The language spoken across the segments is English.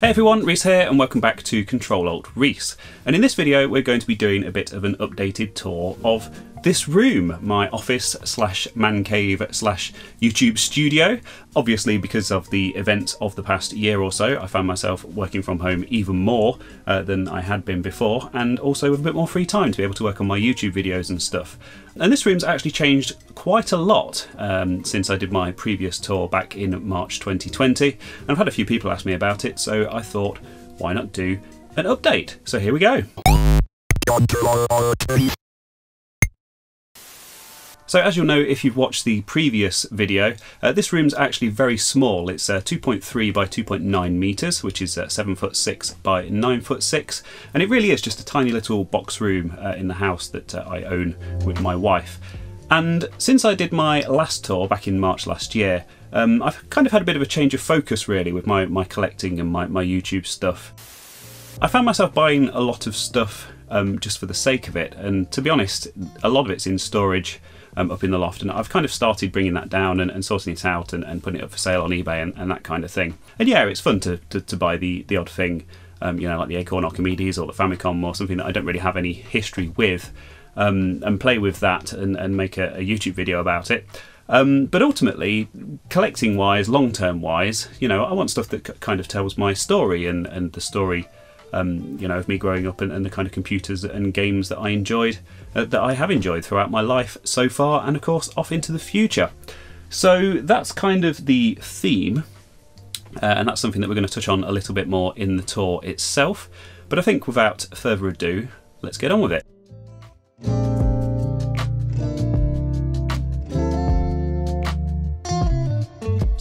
Hey everyone, Rees here and welcome back to Control Alt Rees. And in this video we're going to be doing a bit of an updated tour of this room, my office slash man cave slash YouTube studio. Obviously because of the events of the past year or so, I found myself working from home even more uh, than I had been before and also with a bit more free time to be able to work on my YouTube videos and stuff. And this room's actually changed quite a lot um, since I did my previous tour back in March 2020 and I've had a few people ask me about it so I thought why not do an update. So here we go. So as you'll know if you've watched the previous video, uh, this room's actually very small. It's uh, 2.3 by 2.9 metres, which is uh, 7 foot 6 by 9 foot 6, and it really is just a tiny little box room uh, in the house that uh, I own with my wife. And since I did my last tour back in March last year, um, I've kind of had a bit of a change of focus really with my, my collecting and my, my YouTube stuff. I found myself buying a lot of stuff um, just for the sake of it, and to be honest, a lot of it's in storage um, up in the loft. And I've kind of started bringing that down and, and sorting it out and, and, putting it up for sale on eBay and, and, that kind of thing. And yeah, it's fun to, to, to buy the, the odd thing, um, you know, like the Acorn Archimedes or the Famicom or something that I don't really have any history with, um, and play with that and, and make a, a YouTube video about it. Um, but ultimately, collecting wise, long term wise, you know, I want stuff that kind of tells my story and, and the story um, you know, of me growing up and, and, the kind of computers and games that I enjoyed, uh, that I have enjoyed throughout my life so far, and of course off into the future. So that's kind of the theme, uh, and that's something that we're going to touch on a little bit more in the tour itself. But I think without further ado, let's get on with it.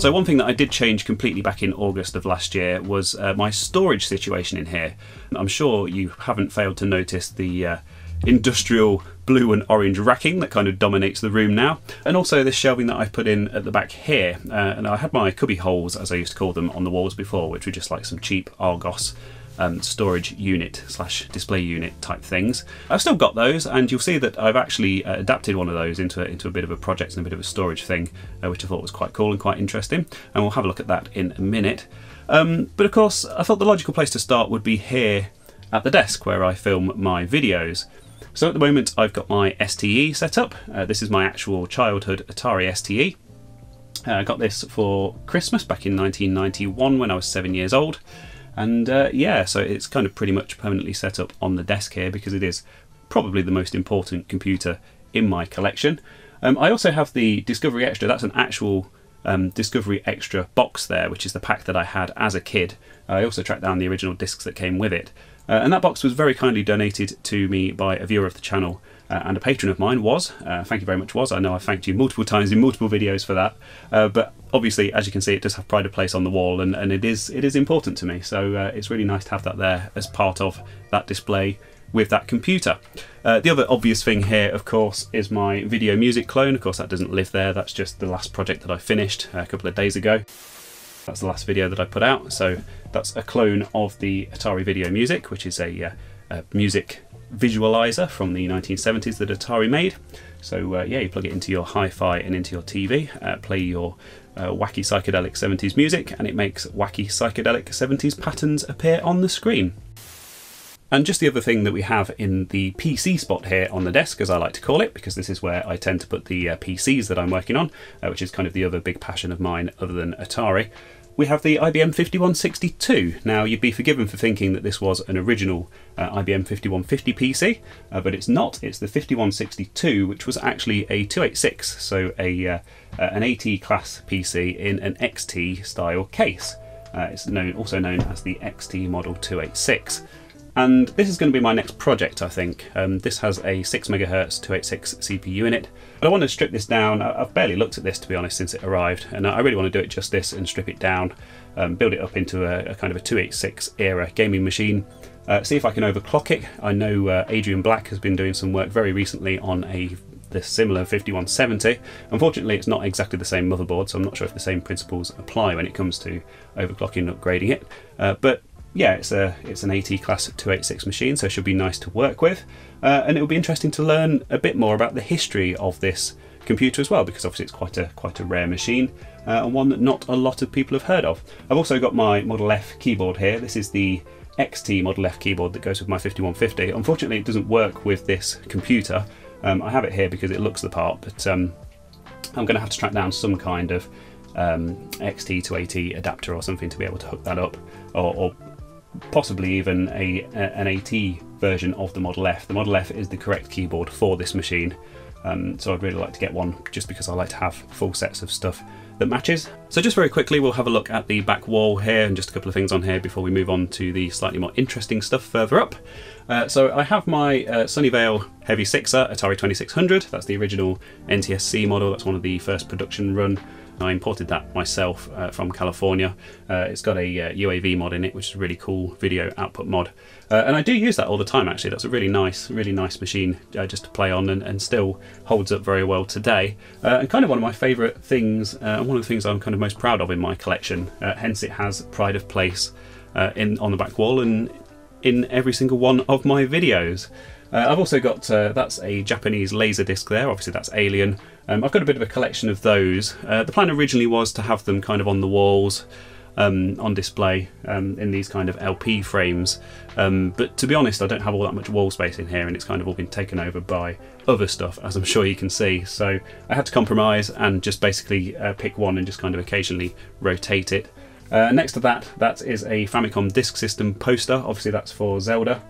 So one thing that I did change completely back in August of last year was uh, my storage situation in here. I'm sure you haven't failed to notice the uh, industrial blue and orange racking that kind of dominates the room now. And also this shelving that I've put in at the back here. Uh, and I had my cubby holes, as I used to call them, on the walls before, which were just like some cheap Argos um, storage unit slash display unit type things. I've still got those, and you'll see that I've actually uh, adapted one of those into a, into a bit of a project and a bit of a storage thing, uh, which I thought was quite cool and quite interesting. And we'll have a look at that in a minute. Um, but of course, I thought the logical place to start would be here at the desk where I film my videos. So at the moment, I've got my STE set up. Uh, this is my actual childhood Atari STE. Uh, I got this for Christmas back in 1991 when I was seven years old. And uh, yeah, so it's kind of pretty much permanently set up on the desk here because it is probably the most important computer in my collection. Um, I also have the Discovery Extra, that's an actual um, Discovery Extra box there, which is the pack that I had as a kid. I also tracked down the original discs that came with it. Uh, and that box was very kindly donated to me by a viewer of the channel uh, and a patron of mine Woz. Uh, thank you very much, Woz. I know I've thanked you multiple times in multiple videos for that. Uh, but obviously, as you can see, it does have pride of place on the wall, and, and it is it is important to me. So uh, it's really nice to have that there as part of that display with that computer. Uh, the other obvious thing here, of course, is my video music clone. Of course, that doesn't live there. That's just the last project that I finished a couple of days ago. That's the last video that I put out. So that's a clone of the Atari Video Music, which is a, uh, a music visualizer from the 1970s that Atari made. So uh, yeah, you plug it into your hi-fi and into your TV, uh, play your uh, wacky psychedelic 70s music, and it makes wacky psychedelic 70s patterns appear on the screen. And just the other thing that we have in the PC spot here on the desk, as I like to call it, because this is where I tend to put the uh, PCs that I'm working on, uh, which is kind of the other big passion of mine other than Atari, we have the IBM 5162. Now, you'd be forgiven for thinking that this was an original uh, IBM 5150 PC, uh, but it's not. It's the 5162, which was actually a 286, so a uh, uh an AT class PC in an XT style case. Uh, it's known, also known as the XT Model 286. And this is going to be my next project, I think. Um, this has a 6MHz 286 CPU in it. But I want to strip this down. I've barely looked at this, to be honest, since it arrived. And I really want to do it just this and strip it down, um, build it up into a, a, kind of a 286 era gaming machine. Uh, see if I can overclock it. I know uh, Adrian Black has been doing some work very recently on a similar 5170. Unfortunately, it's not exactly the same motherboard, so I'm not sure if the same principles apply when it comes to overclocking and upgrading it. Uh, but yeah, it's a it's an AT class 286 machine, so it should be nice to work with. Uh, and it will be interesting to learn a bit more about the history of this computer as well, because obviously it's quite a quite a rare machine uh, and one that not a lot of people have heard of. I've also got my Model F keyboard here. This is the XT Model F keyboard that goes with my 5150. Unfortunately, it doesn't work with this computer. Um, I have it here because it looks the part, but um, I'm going to have to track down some kind of um, XT to AT adapter or something to be able to hook that up, or, or possibly even a, an AT version of the Model F. The Model F is the correct keyboard for this machine, um, so I'd really like to get one just because I like to have full sets of stuff that matches. So just very quickly we'll have a look at the back wall here and just a couple of things on here before we move on to the slightly more interesting stuff further up. Uh, so I have my uh, Sunnyvale Heavy Sixer Atari 2600, that's the original NTSC model, that's one of the first production run I imported that myself uh, from California. Uh, it's got a uh, UAV mod in it, which is a really cool video output mod. Uh, and I do use that all the time actually. That's a really nice, really nice machine uh, just to play on and, and, still holds up very well today. Uh, and kind of one of my favourite things, and one of the things I'm kind of most proud of in my collection. hence it has pride of place in on the back wall and in every single one of my videos. Uh, I've also got, uh, that's a Japanese laser disc there, obviously that's Alien. Um, I've got a bit of a collection of those. Uh, the plan originally was to have them kind of on the walls, um, on display um, in these kind of LP frames. Um, but to be honest, I don't have all that much wall space in here and it's kind of all been taken over by other stuff, as I'm sure you can see. So I had to compromise and just basically uh, pick one and just kind of occasionally rotate it. Uh, next to that, that is a Famicom Disk System poster. Obviously that's for Zelda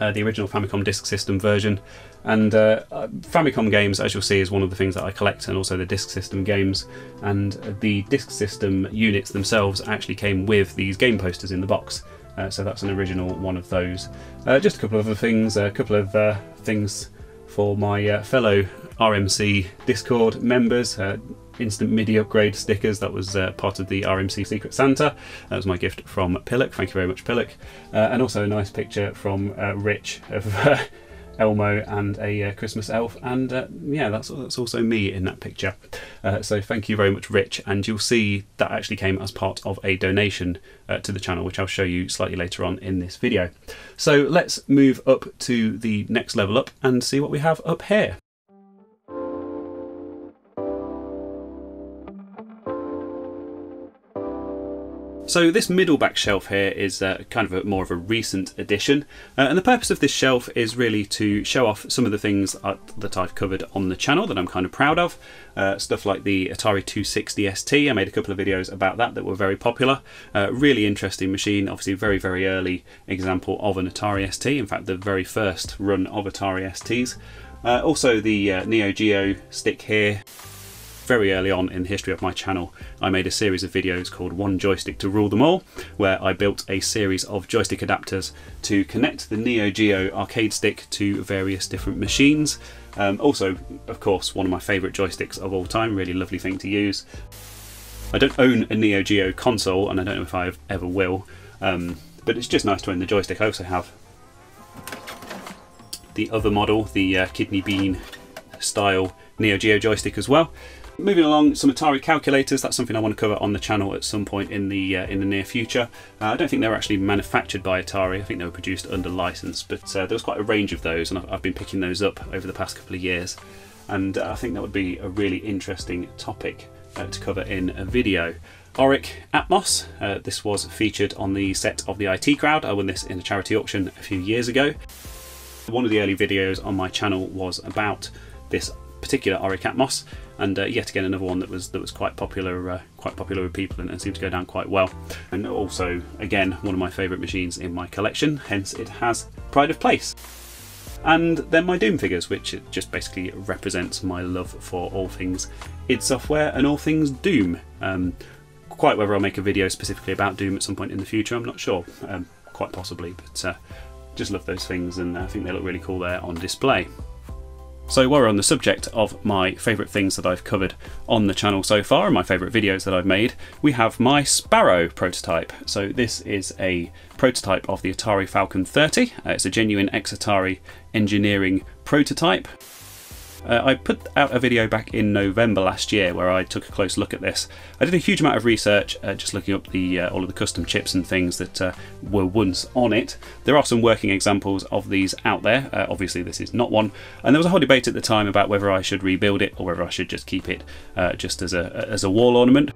uh, the original Famicom Disk System version. And uh, uh, Famicom games, as you'll see, is one of the things that I collect, and also the Disk System games. And the Disk System units themselves actually came with these game posters in the box. Uh, so that's an original one of those. Uh, just a couple of other things, a couple of uh, things for my fellow RMC Discord members instant MIDI upgrade stickers. That was uh, part of the RMC Secret Santa. That was my gift from Pillock. Thank you very much, Pillock. Uh, and also a nice picture from uh, Rich of uh, Elmo and a uh, Christmas elf. And uh, yeah, that's, that's also me in that picture. so thank you very much, Rich. And you'll see that actually came as part of a donation to the channel, which I'll show you slightly later on in this video. So let's move up to the next level up and see what we have up here. So this middle back shelf here is uh, kind of a, more of a recent addition uh, and the purpose of this shelf is really to show off some of the things uh, that I've covered on the channel that I'm kind of proud of. Uh, stuff like the Atari 260 ST, I made a couple of videos about that that were very popular. Uh, really interesting machine, obviously very very early example of an Atari ST, in fact the very first run of Atari STs. Uh, also the Neo Geo stick here very early on in the history of my channel, I made a series of videos called One Joystick to Rule Them All, where I built a series of joystick adapters to connect the Neo Geo arcade stick to various different machines. Um, also, of course, one of my favourite joysticks of all time, really lovely thing to use. I don't own a Neo Geo console, and I don't know if I ever will, um, but it's just nice to own the joystick. I also have the other model, the uh, kidney bean style Neo Geo joystick as well. Moving along, some Atari calculators. That's something I want to cover on the channel at some point in the uh, in the near future. Uh, I don't think they were actually manufactured by Atari. I think they were produced under license, but uh, there was quite a range of those, and I've, been picking those up over the past couple of years. And uh, I think that would be a really interesting topic uh, to cover in a video. Oric Atmos. Uh, this was featured on the set of the IT Crowd. I won this in a charity auction a few years ago. One of the early videos on my channel was about this particular Oric Atmos, and uh, yet again another one that was that was quite popular, uh, quite popular with people, and, seemed to go down quite well. And also, again, one of my favourite machines in my collection. Hence, it has pride of place. And then my Doom figures, which just basically represents my love for all things id Software and all things Doom. Um, quite whether I'll make a video specifically about Doom at some point in the future, I'm not sure. Um, quite possibly, but uh, just love those things, and I think they look really cool there on display. So while we're on the subject of my favourite things that I've covered on the channel so far and my favourite videos that I've made, we have my Sparrow prototype. So this is a prototype of the Atari Falcon 30. Uh, it's a genuine ex-Atari engineering prototype. Uh, I put out a video back in November last year where I took a close look at this. I did a huge amount of research, uh, just looking up the uh, all of the custom chips and things that uh, were once on it. There are some working examples of these out there. Uh, obviously, this is not one, and there was a whole debate at the time about whether I should rebuild it or whether I should just keep it just as a as a wall ornament.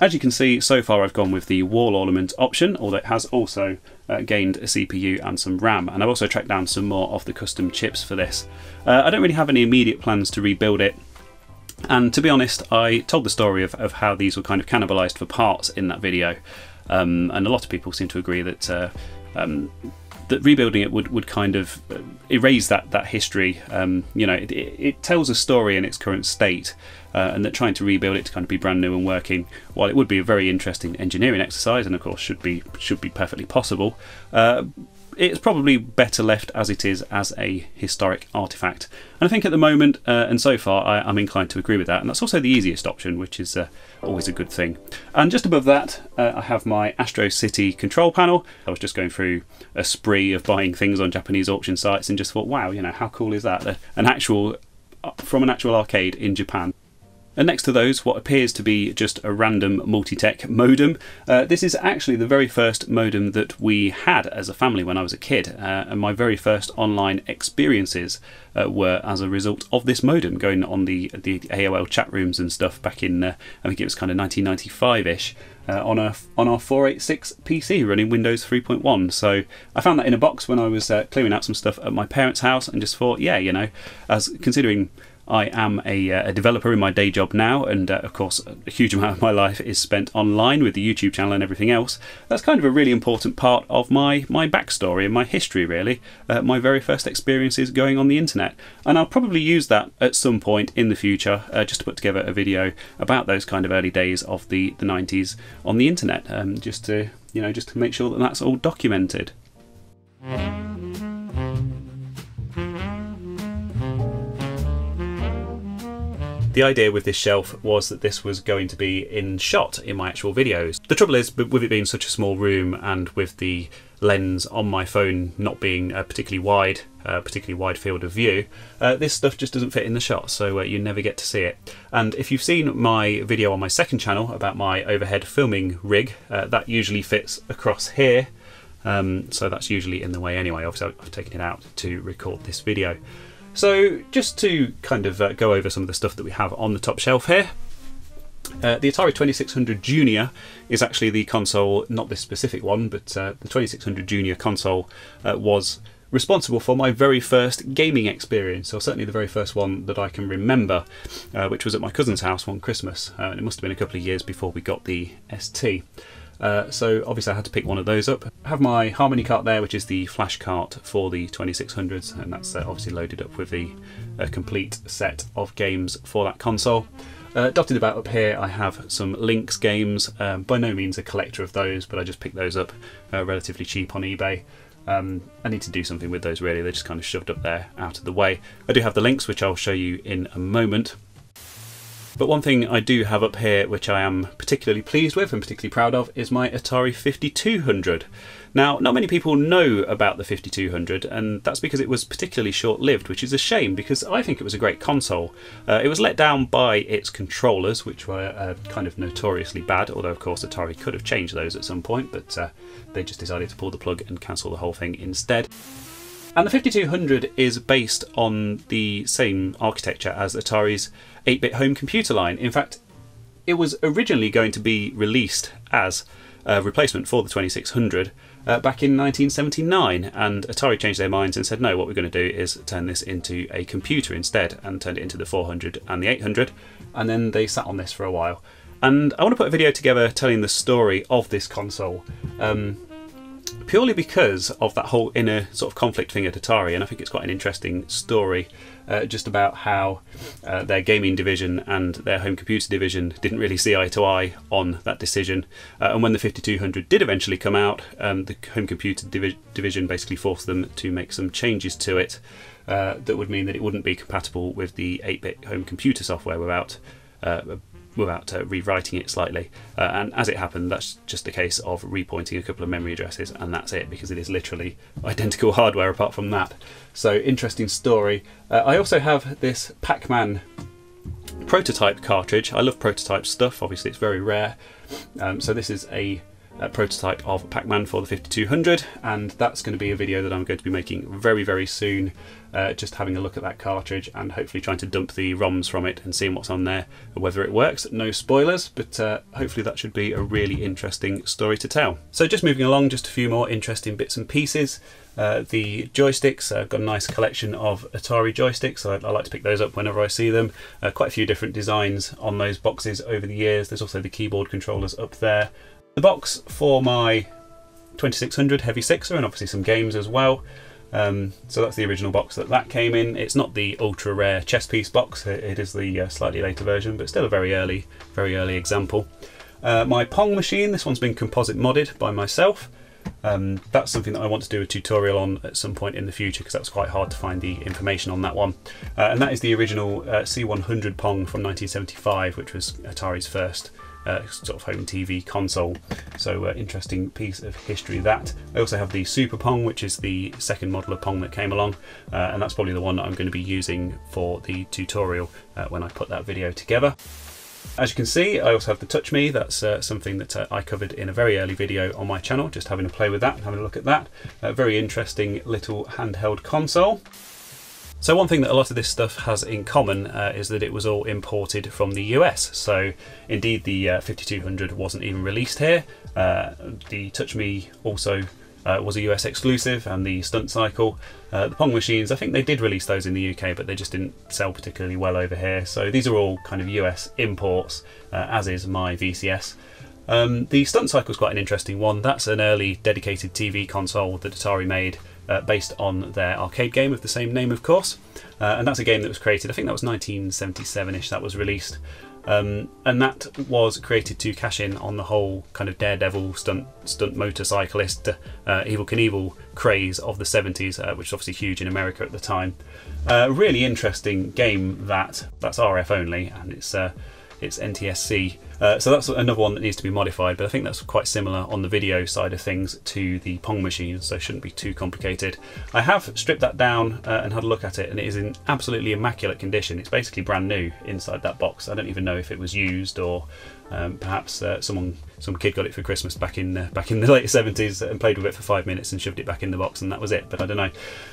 As you can see, so far I've gone with the wall ornament option, although it has also uh, gained a CPU and some RAM, and I've also tracked down some more of the custom chips for this. Uh, I don't really have any immediate plans to rebuild it, and to be honest, I told the story of, of how these were kind of cannibalised for parts in that video, um, and a lot of people seem to agree that uh, um, that rebuilding it would, would kind of uh, erase that that history. Um, you know, it, it, tells a story in its current state, uh, and that trying to rebuild it to kind of be brand new and working, while it would be a very interesting engineering exercise, and of course should be should be perfectly possible. Uh, it's probably better left as it is as a historic artifact. And I think at the moment, uh, and so far, I, am inclined to agree with that. And that's also the easiest option, which is uh, always a good thing. And just above that, uh, I have my Astro City control panel. I was just going through a spree of buying things on Japanese auction sites and just thought, wow, you know, how cool is that? An actual, uh, from an actual arcade in Japan. And next to those, what appears to be just a random Multitech modem. Uh, this is actually the very first modem that we had as a family when I was a kid, uh, and my very first online experiences uh, were as a result of this modem, going on the the AOL chat rooms and stuff back in uh, I think it was kind of 1995ish. Uh, on a on our 486 PC running Windows 3.1. So I found that in a box when I was uh, clearing out some stuff at my parents' house, and just thought, yeah, you know, as considering I am a, uh, a developer in my day job now, and uh, of course, a huge amount of my life is spent online with the YouTube channel and everything else. That's kind of a really important part of my, my backstory and my history, really. Uh, my very first experiences going on the internet. And I'll probably use that at some point in the future uh, just to put together a video about those kind of early days of the, the 90s on the internet, um, just to you know just to make sure that that's all documented. The idea with this shelf was that this was going to be in shot in my actual videos. The trouble is, with it being such a small room and with the lens on my phone not being a particularly wide, uh, particularly wide field of view, uh, this stuff just doesn't fit in the shot, so uh, you never get to see it. And if you've seen my video on my second channel about my overhead filming rig, uh, that usually fits across here. Um, so that's usually in the way anyway. Obviously, I've taken it out to record this video. So, just to kind of uh, go over some of the stuff that we have on the top shelf here. Uh, the Atari 2600 Junior is actually the console, not this specific one, but uh, the 2600 Junior console uh, was responsible for my very first gaming experience, or certainly the very first one that I can remember, uh, which was at my cousin's house one Christmas. Uh, and it must have been a couple of years before we got the ST. Uh, so obviously I had to pick one of those up. I have my Harmony cart there, which is the flash cart for the 2600s, and that's uh, obviously loaded up with the uh, complete set of games for that console. Uh, dotted about up here, I have some Lynx games. Um, by no means a collector of those, but I just picked those up relatively cheap on eBay. Um, I need to do something with those really, they're just kind of shoved up there out of the way. I do have the Lynx, which I'll show you in a moment. But one thing I do have up here, which I am particularly pleased with and particularly proud of, is my Atari 5200. Now, not many people know about the 5200, and that's because it was particularly short lived, which is a shame because I think it was a great console. Uh, it was let down by its controllers, which were uh, kind of notoriously bad, although, of course, Atari could have changed those at some point, but uh, they just decided to pull the plug and cancel the whole thing instead. And the 5200 is based on the same architecture as Atari's 8 bit home computer line. In fact, it was originally going to be released as a replacement for the 2600 uh, back in 1979, and Atari changed their minds and said, no, what we're going to do is turn this into a computer instead, and turned it into the 400 and the 800, and then they sat on this for a while. And I want to put a video together telling the story of this console. Um, purely because of that whole inner sort of conflict thing at Atari, and I think it's quite an interesting story uh, just about how uh, their gaming division and their home computer division didn't really see eye to eye on that decision. Uh, and when the 5200 did eventually come out, um, the home computer divi- division basically forced them to make some changes to it uh, that would mean that it wouldn't be compatible with the 8 bit home computer software without uh, without uh, rewriting it slightly. Uh, and as it happened, that's just a case of repointing a couple of memory addresses, and that's it because it is literally identical hardware apart from that. So, interesting story. Uh, I also have this Pac Man prototype cartridge. I love prototype stuff, obviously, it's very rare. Um, so, this is a prototype of Pac-Man for the 5200 and that's going to be a video that I'm going to be making very very soon uh, just having a look at that cartridge and hopefully trying to dump the ROMs from it and seeing what's on there whether it works no spoilers but uh, hopefully that should be a really interesting story to tell so just moving along just a few more interesting bits and pieces uh, the joysticks, I've got a nice collection of Atari joysticks. I, I like to pick those up whenever I see them. Uh, quite a few different designs on those boxes over the years. There's also the keyboard controllers up there. The box for my 2600 Heavy Sixer and obviously some games as well. Um, so that's the original box that that came in. It's not the ultra rare chess piece box. it is the uh, slightly later version, but still a very early, very early example. Uh, my Pong machine. This one's been composite modded by myself. Um, that's something that I want to do a tutorial on at some point in the future because that's quite hard to find the information on that one. Uh, and that is the original uh, C100 Pong from 1975, which was Atari's first uh, sort of home TV console. So uh, interesting piece of history that. I also have the Super Pong, which is the second model of Pong that came along, uh, and that's probably the one that I'm going to be using for the tutorial uh, when I put that video together. As you can see, I also have the Touch Me. That's uh, something that uh, I covered in a very early video on my channel, just having a play with that and having a look at that. A very interesting little handheld console. So one thing that a lot of this stuff has in common uh, is that it was all imported from the US. So indeed the uh, 5200 wasn't even released here. Uh, the Touch Me also uh, was a US exclusive and the Stunt Cycle. Uh, the Pong machines, I think they did release those in the UK, but they just didn't sell particularly well over here. So these are all kind of US imports, uh, as is my VCS. Um, the Stunt Cycle is quite an interesting one. That's an early dedicated TV console that Atari made uh, based on their arcade game of the same name, of course. Uh, and that's a game that was created, I think that was 1977 ish, that was released. Um, and that was created to cash in on the whole kind of daredevil stunt stunt motorcyclist uh, Evel Knievel craze of the 70s, uh, which was obviously huge in America at the time. Uh, really interesting game that that's RF only, and it's uh, it's NTSC. Uh, so that's another one that needs to be modified, but I think that's quite similar on the video side of things to the Pong machine, so it shouldn't be too complicated. I have stripped that down uh, and had a look at it, and it is in absolutely immaculate condition. It's basically brand new inside that box. I don't even know if it was used or um, perhaps uh, someone, some kid got it for Christmas back in uh, back in the late seventies and played with it for five minutes and shoved it back in the box, and that was it. But I don't know.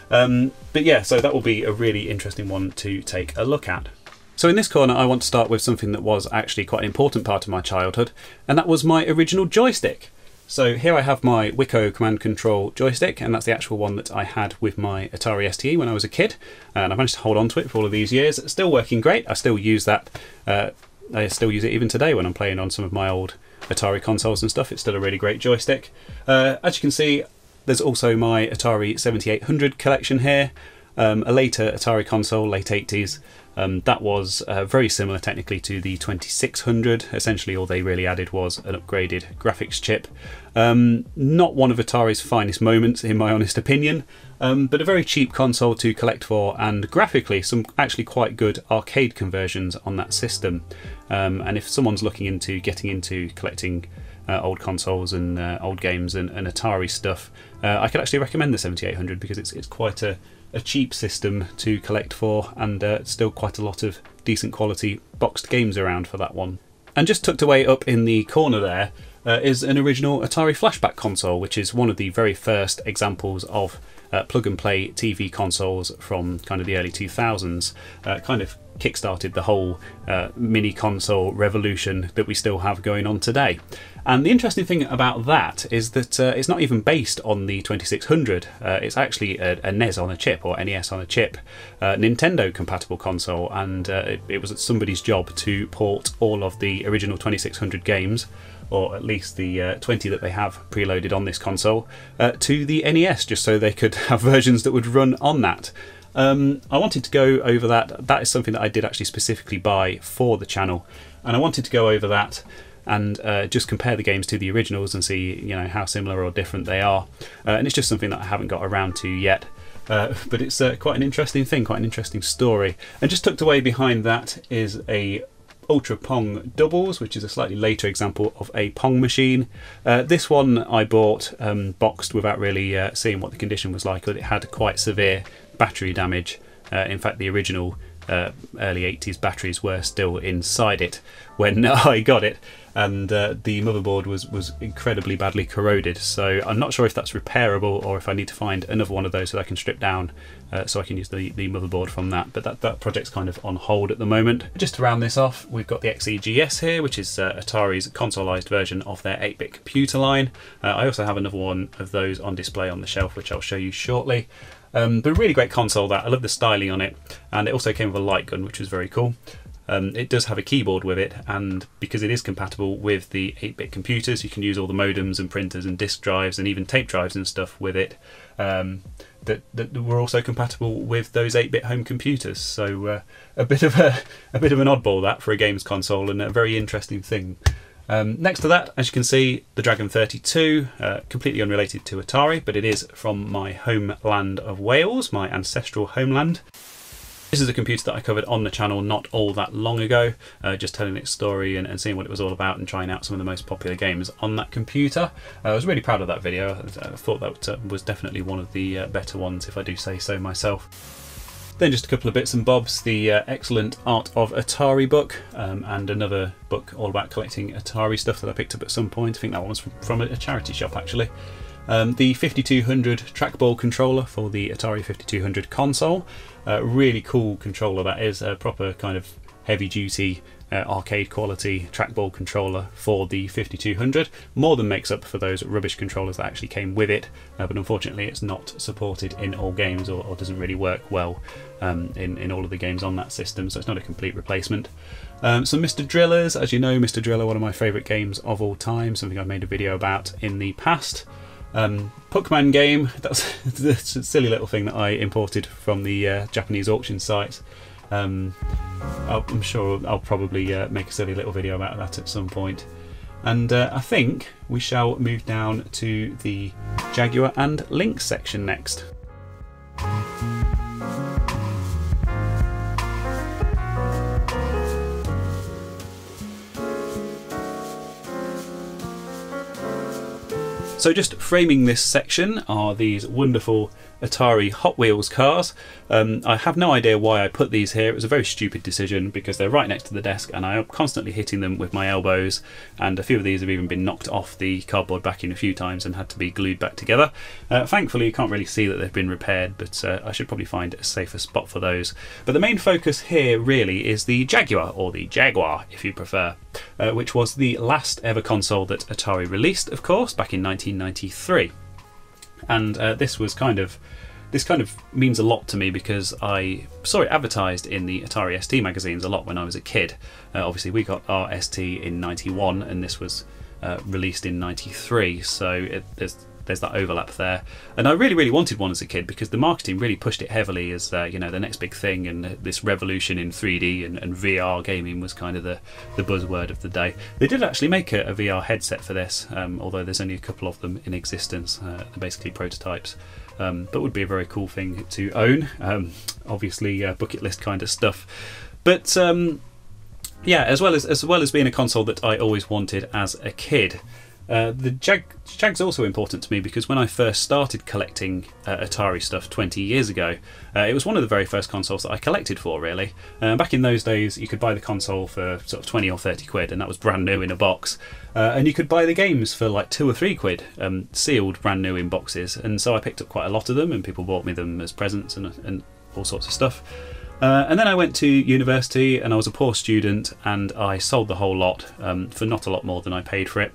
Um, but yeah, so that will be a really interesting one to take a look at. So in this corner I want to start with something that was actually quite an important part of my childhood, and that was my original joystick. So here I have my Wico command control joystick, and that's the actual one that I had with my Atari STE when I was a kid, and I managed to hold on to it for all of these years. It's still working great. I still use that. Uh, I still use it even today when I'm playing on some of my old Atari consoles and stuff. It's still a really great joystick. Uh, as you can see, there's also my Atari 7800 collection here, um, a later Atari console, late 80s. Um, that was uh, very similar technically to the 2600. Essentially, all they really added was an upgraded graphics chip. Um, not one of Atari's finest moments, in my honest opinion, um, but a very cheap console to collect for, and graphically, some actually quite good arcade conversions on that system. Um, and if someone's looking into getting into collecting uh, old consoles and uh, old games and, and Atari stuff, uh, I could actually recommend the 7800 because it's, it's quite a a cheap system to collect for, and uh, still quite a lot of decent quality boxed games around for that one. And just tucked away up in the corner there uh, is an original Atari Flashback console, which is one of the very first examples of uh, plug and play TV consoles from kind of the early 2000s. Uh, kind of kickstarted the whole uh, mini console revolution that we still have going on today. And the interesting thing about that is that uh, it's not even based on the 2600. Uh, it's actually a, a, NES on a chip or NES on a chip, uh, Nintendo compatible console, and uh, it, it, was somebody's job to port all of the original 2600 games. Or at least the uh, 20 that they have preloaded on this console uh, to the NES, just so they could have versions that would run on that. Um, I wanted to go over that. That is something that I did actually specifically buy for the channel, and I wanted to go over that and uh, just compare the games to the originals and see you know how similar or different they are. Uh, and it's just something that I haven't got around to yet. Uh, but it's uh, quite an interesting thing, quite an interesting story. And just tucked away behind that is a Ultra Pong Doubles, which is a slightly later example of a Pong machine. Uh, this one I bought um, boxed without really uh, seeing what the condition was like, but it had quite severe battery damage. Uh, in fact, the original uh, early 80s batteries were still inside it when I got it, and uh, the motherboard was, was incredibly badly corroded. So I'm not sure if that's repairable or if I need to find another one of those that I can strip down uh, so I can use the, the motherboard from that. But that, that project's kind of on hold at the moment. Just to round this off, we've got the XEGS here, which is uh, Atari's consoleized version of their 8 bit computer line. Uh, I also have another one of those on display on the shelf, which I'll show you shortly. Um, but really great console that I love the styling on it, and it also came with a light gun, which was very cool. Um, it does have a keyboard with it, and because it is compatible with the 8 bit computers, you can use all the modems and printers and disk drives and even tape drives and stuff with it. Um, that, that were also compatible with those 8-bit home computers. So uh, a bit of a, a bit of an oddball that for a games console and a very interesting thing. Um, next to that, as you can see, the Dragon 32, uh, completely unrelated to Atari, but it is from my homeland of Wales, my ancestral homeland. This is a computer that I covered on the channel not all that long ago, uh, just telling its story and, and, seeing what it was all about and trying out some of the most popular games on that computer. Uh, I was really proud of that video. I, thought that uh, was definitely one of the uh, better ones, if I do say so myself. Then just a couple of bits and bobs, the uh, excellent Art of Atari book um, and another book all about collecting Atari stuff that I picked up at some point. I think that one was from, from a charity shop actually. Um, the 5200 trackball controller for the Atari 5200 console. Uh, really cool controller that is, a proper kind of heavy duty uh, arcade quality trackball controller for the 5200. More than makes up for those rubbish controllers that actually came with it, uh, but unfortunately it's not supported in all games or, or doesn't really work well um, in, in all of the games on that system, so it's not a complete replacement. Um, some Mr. Drillers, as you know, Mr. Driller, one of my favourite games of all time, something I've made a video about in the past. Um, Puckman game, that's, a silly little thing that I imported from the uh, Japanese auction site. Um, I'm sure I'll probably uh, make a silly little video about that at some point. And uh, I think we shall move down to the Jaguar and Lynx section next. So just framing this section are these wonderful Atari Hot Wheels cars. Um, I have no idea why I put these here. It was a very stupid decision because they're right next to the desk and I am constantly hitting them with my elbows and a few of these have even been knocked off the cardboard backing a few times and had to be glued back together. Uh, thankfully you can't really see that they've been repaired but uh, I should probably find a safer spot for those. But the main focus here really is the Jaguar or the Jaguar if you prefer. Uh, which was the last ever console that Atari released, of course, back in 1993 and uh, this was kind of this kind of means a lot to me because I saw it advertised in the Atari ST magazines a lot when I was a kid. Uh, obviously, we got our ST in '91, and this was uh, released in '93, so it, there's there's that overlap there. And I really, really wanted one as a kid because the marketing really pushed it heavily as uh, you know the next big thing, and this revolution in 3D and, and, VR gaming was kind of the, the buzzword of the day. They did actually make a, a VR headset for this, um, although there's only a couple of them in existence. Uh, they're basically prototypes. Um, but would be a very cool thing to own. Um, obviously, uh, bucket list kind of stuff. But um, yeah, as well as as well as being a console that I always wanted as a kid. Uh, the Jag, Jag's also important to me because when I first started collecting uh, Atari stuff 20 years ago, uh, it was one of the very first consoles that I collected for, really. Uh, back in those days, you could buy the console for sort of 20 or 30 quid, and that was brand new in a box. Uh, and you could buy the games for like two or three quid, um, sealed brand new in boxes. And so I picked up quite a lot of them, and people bought me them as presents and, and all sorts of stuff. Uh, and then I went to university and I was a poor student and I sold the whole lot um, for not a lot more than I paid for it.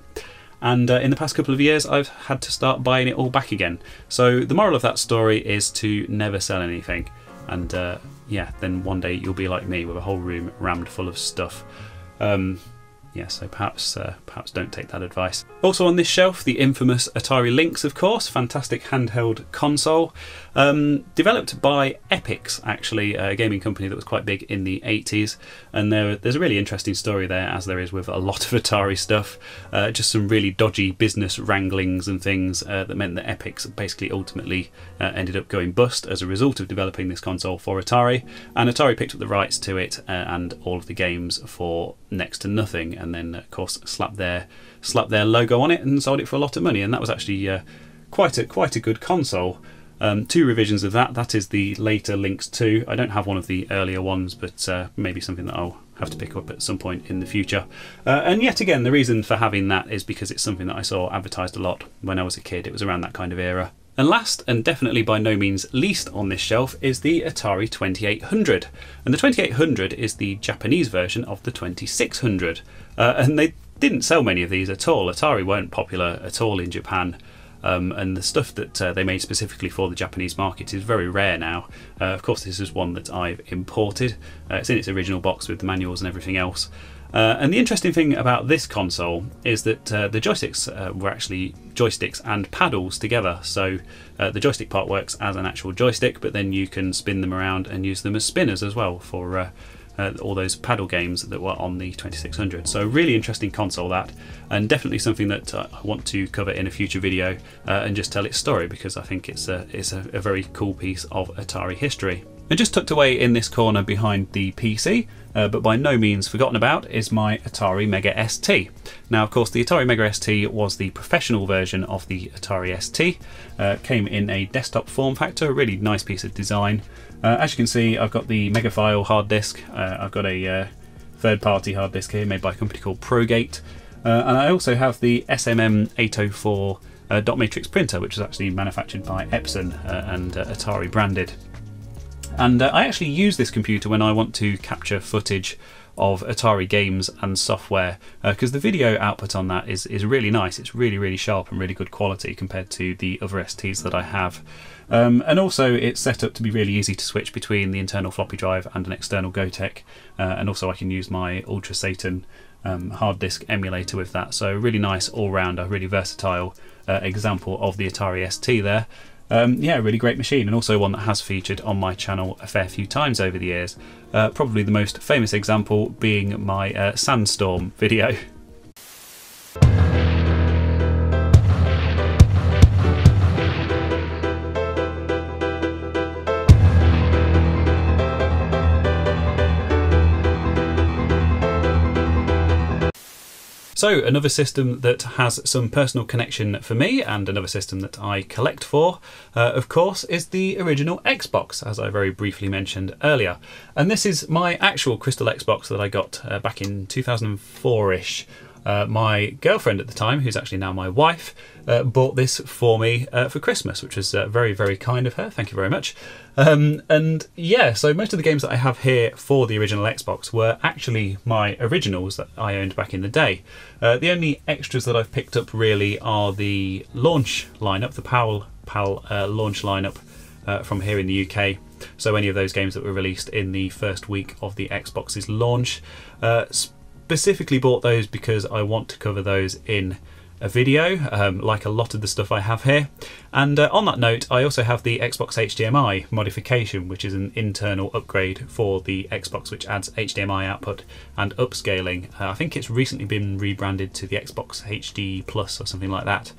And uh, in the past couple of years, I've had to start buying it all back again. So the moral of that story is to never sell anything. And uh, yeah, then one day you'll be like me with a whole room rammed full of stuff. Um, yeah, so perhaps uh, perhaps don't take that advice. Also on this shelf, the infamous Atari Lynx, of course, fantastic handheld console, um, developed by Epyx, actually, a gaming company that was quite big in the 80s. And there, there's a really interesting story there, as there is with a lot of Atari stuff. Uh, just some really dodgy business wranglings and things uh, that meant that Epyx basically ultimately uh, ended up going bust as a result of developing this console for Atari. And Atari picked up the rights to it uh, and all of the games for next to nothing, and then of course slapped their slapped their logo on it and sold it for a lot of money. And that was actually uh, quite a quite a good console. Um, two revisions of that. That is the later Lynx 2. I don't have one of the earlier ones, but uh, maybe something that I'll have to pick up at some point in the future. Uh, and yet again, the reason for having that is because it's something that I saw advertised a lot when I was a kid. It was around that kind of era. And last, and definitely by no means least on this shelf, is the Atari 2800. And the 2800 is the Japanese version of the 2600. Uh, and they didn't sell many of these at all. Atari weren't popular at all in Japan. Um, and the stuff that uh, they made specifically for the Japanese market is very rare now. Uh, of course, this is one that I've imported. Uh, it's in its original box with the manuals and everything else. Uh, and the interesting thing about this console is that uh, the joysticks uh, were actually joysticks and paddles together. So uh, the joystick part works as an actual joystick, but then you can spin them around and use them as spinners as well for uh, uh, all those paddle games that were on the 2600. So really interesting console that, and definitely something that I want to cover in a future video and just tell its story because I think it's a, it's a, a very cool piece of Atari history. And just tucked away in this corner behind the PC, uh, but by no means forgotten about, is my Atari Mega ST. Now, of course, the Atari Mega ST was the professional version of the Atari ST. Uh, came in a desktop form factor, a really nice piece of design. Uh, as you can see, I've got the Megafile hard disk. Uh, I've got a uh, third-party hard disk here made by a company called Progate, uh, and I also have the SMM 804 dot matrix printer, which is actually manufactured by Epson and Atari branded. And uh, I actually use this computer when I want to capture footage of Atari games and software because uh, the video output on that is, is really nice. It's really, really sharp and really good quality compared to the other STs that I have. Um, and also, it's set up to be really easy to switch between the internal floppy drive and an external Gotek. Uh, and also, I can use my Ultra Satan um, hard disk emulator with that. So, really nice all rounder, really versatile uh, example of the Atari ST there. Um, yeah, a really great machine, and also one that has featured on my channel a fair few times over the years. Uh, probably the most famous example being my uh, Sandstorm video. So, another system that has some personal connection for me, and another system that I collect for, uh, of course, is the original Xbox, as I very briefly mentioned earlier. And this is my actual Crystal Xbox that I got uh, back in 2004 ish. Uh, my girlfriend at the time, who's actually now my wife, uh, bought this for me uh, for Christmas, which was uh, very, very kind of her. Thank you very much. Um, and yeah, so most of the games that I have here for the original Xbox were actually my originals that I owned back in the day. Uh, the only extras that I've picked up really are the launch lineup, the PAL, PAL uh, launch lineup from here in the UK. So any of those games that were released in the first week of the Xbox's launch specifically bought those because I want to cover those in a video, um, like a lot of the stuff I have here. And uh, on that note, I also have the Xbox HDMI modification, which is an internal upgrade for the Xbox, which adds HDMI output and upscaling. Uh, I think it's recently been rebranded to the Xbox HD Plus or something like that.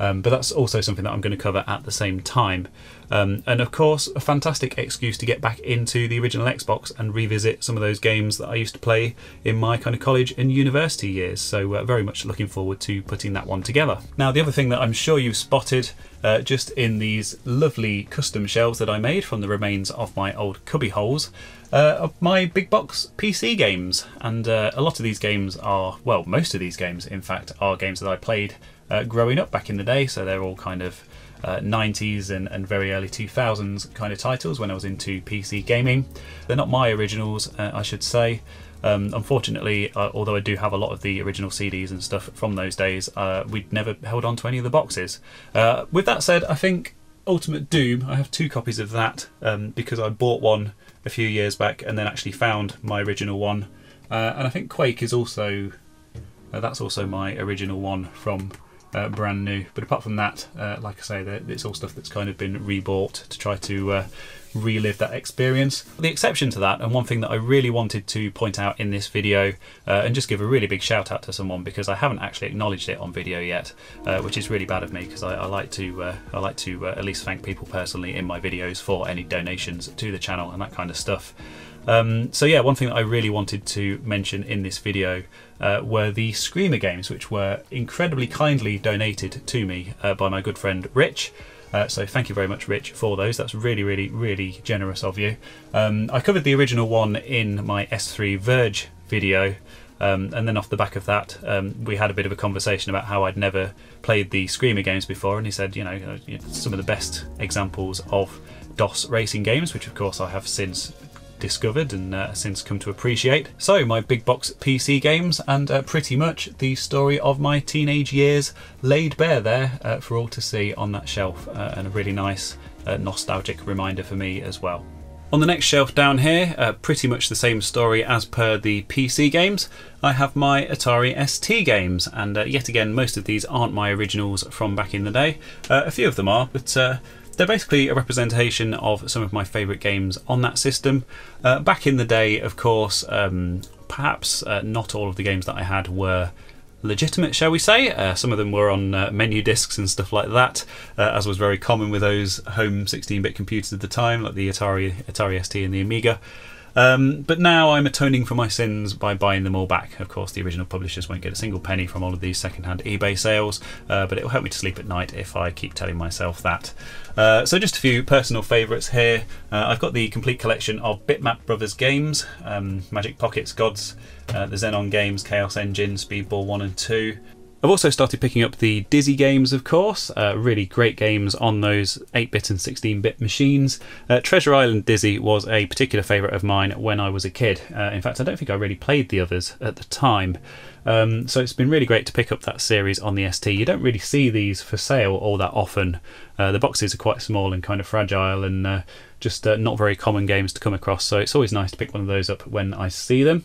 Um, but that's also something that I'm going to cover at the same time. Um, and of course, a fantastic excuse to get back into the original Xbox and revisit some of those games that I used to play in my kind of college and university years. So, uh, very much looking forward to putting that one together. Now, the other thing that I'm sure you've spotted uh, just in these lovely custom shelves that I made from the remains of my old cubby holes uh, of my big box PC games. And uh, a lot of these games are, well, most of these games, in fact, are games that I played uh, growing up back in the day. So they're all kind of uh, 90s and, and, very early 2000s kind of titles when I was into PC gaming. They're not my originals, uh, I should say. Um, unfortunately, uh, although I do have a lot of the original CDs and stuff from those days, uh, we'd never held on to any of the boxes. Uh, with that said, I think Ultimate Doom, I have two copies of that um, because I bought one a few years back and then actually found my original one. Uh, and I think Quake is also that's also my original one from uh, brand new. But apart from that, uh, like I say, it's all stuff that's kind of been rebought to try to uh, relive that experience. The exception to that, and one thing that I really wanted to point out in this video, uh, and just give a really big shout out to someone because I haven't actually acknowledged it on video yet, uh, which is really bad of me because I, I, like to uh, I like to at least thank people personally in my videos for any donations to the channel and that kind of stuff. Um, so yeah, one thing that I really wanted to mention in this video uh, were the Screamer games, which were incredibly kindly donated to me uh, by my good friend Rich. Uh, so thank you very much, Rich, for those. That's really, really, really generous of you. Um, I covered the original one in my S3 ViRGE video. Um, and then off the back of that, um, we had a bit of a conversation about how I'd never played the Screamer games before, and he said, you know, uh, some of the best examples of DOS racing games, which of course I have since discovered and uh, since come to appreciate. So, my big box PC games, and uh, pretty much the story of my teenage years laid bare there uh, for all to see on that shelf, uh, and a really nice uh, nostalgic reminder for me as well. On the next shelf down here, uh, pretty much the same story as per the PC games. I have my Atari ST games, and yet again, most of these aren't my originals from back in the day. a few of them are, but they're basically a representation of some of my favourite games on that system. Uh, back in the day, of course, um, perhaps uh, not all of the games that I had were legitimate, shall we say. Uh, some of them were on uh, menu discs and stuff like that, uh, as was very common with those home 16-bit computers at the time, like the Atari, Atari ST and the Amiga. Um, but now I'm atoning for my sins by buying them all back. Of course, the original publishers won't get a single penny from all of these second-hand eBay sales, uh, but it will help me to sleep at night if I keep telling myself that. Uh, so just a few personal favourites here. Uh, I've got the complete collection of Bitmap Brothers games, um, Magic Pockets, Gods, uh, the Xenon games, Chaos Engine, Speedball 1 and 2. I've also started picking up the Dizzy games, of course, uh, really great games on those 8 bit and 16 bit machines. Uh, Treasure Island Dizzy was a particular favourite of mine when I was a kid. Uh, in fact, I don't think I really played the others at the time. Um, so it's been really great to pick up that series on the ST. You don't really see these for sale all that often. Uh, the boxes are quite small and kind of fragile and uh, just uh, not very common games to come across, so it's always nice to pick one of those up when I see them.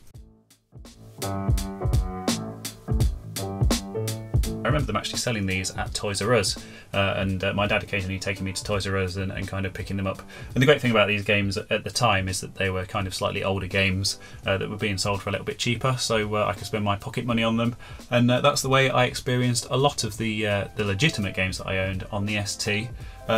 I remember them actually selling these at Toys R Us, uh, and uh, my dad occasionally taking me to Toys R Us and, and, kind of picking them up. And the great thing about these games at the time is that they were kind of slightly older games uh, that were being sold for a little bit cheaper, so uh, I could spend my pocket money on them. And uh, that's the way I experienced a lot of the uh, the legitimate games that I owned on the ST.